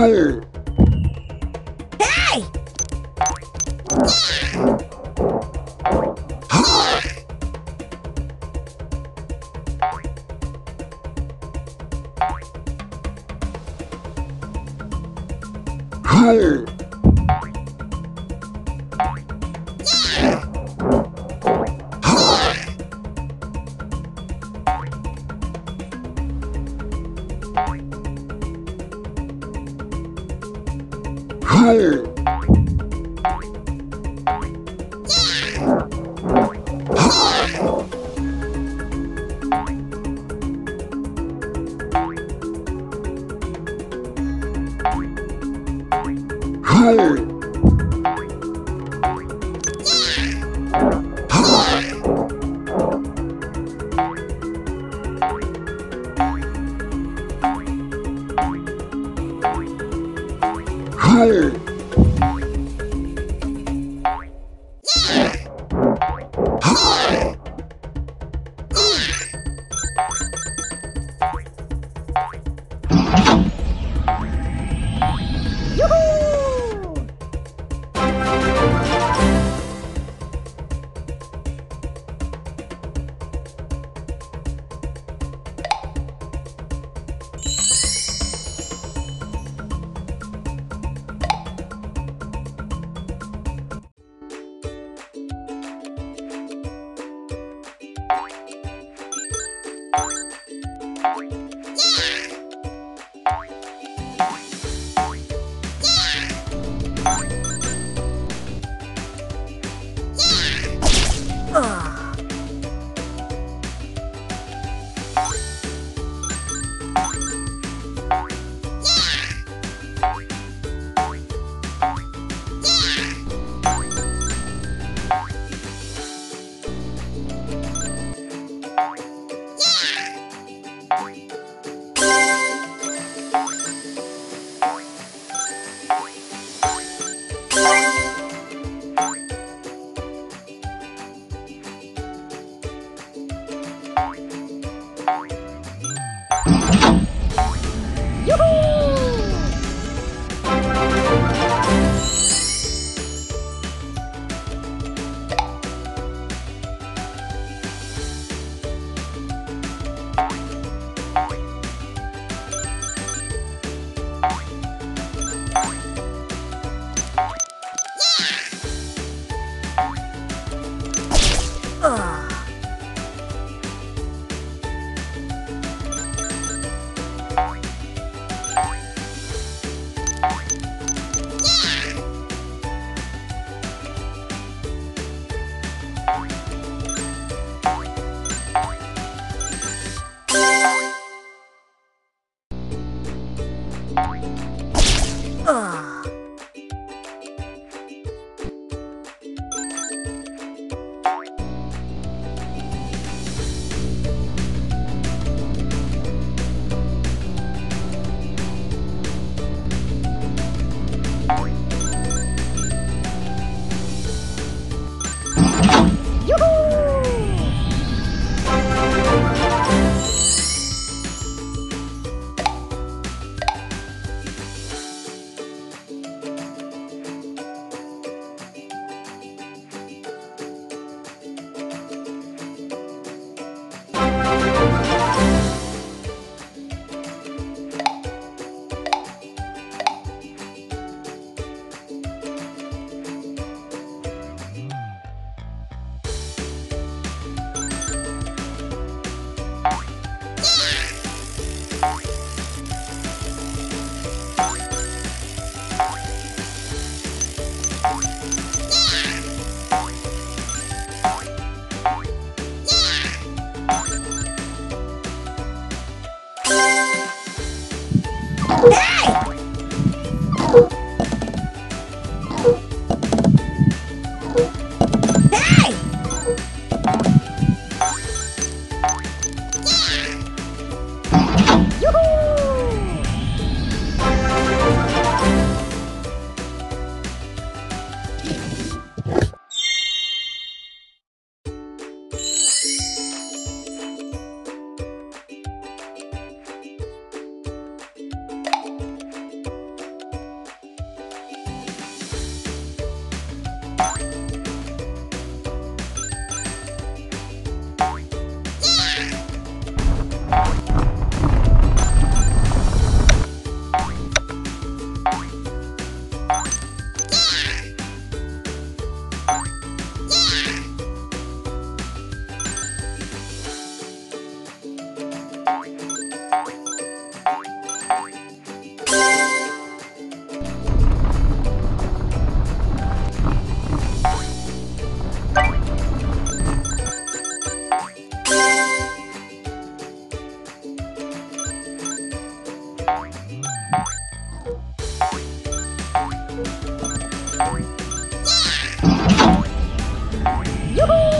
Hey! Hey! Hey! Yoo-hoo! Hey! Oh.